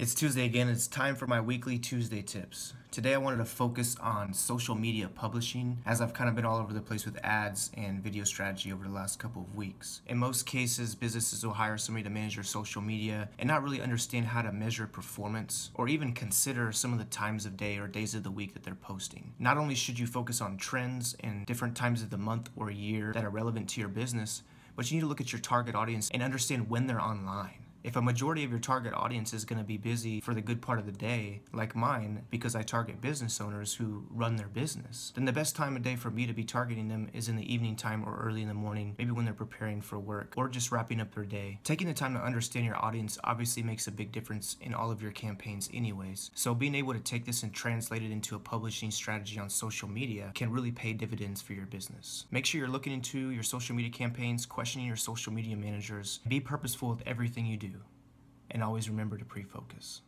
It's Tuesday again. It's time for my weekly Tuesday tips. Today I wanted to focus on social media publishing as I've kind of been all over the place with ads and video strategy over the last couple of weeks. In most cases, businesses will hire somebody to manage your social media and not really understand how to measure performance or even consider some of the times of day or days of the week that they're posting. Not only should you focus on trends and different times of the month or year that are relevant to your business, but you need to look at your target audience and understand when they're online. If a majority of your target audience is going to be busy for the good part of the day, like mine, because I target business owners who run their business, then the best time of day for me to be targeting them is in the evening time or early in the morning, maybe when they're preparing for work or just wrapping up their day. Taking the time to understand your audience obviously makes a big difference in all of your campaigns, anyways. So, being able to take this and translate it into a publishing strategy on social media can really pay dividends for your business. Make sure you're looking into your social media campaigns, questioning your social media managers, be purposeful with everything you do and always remember to PreFocus.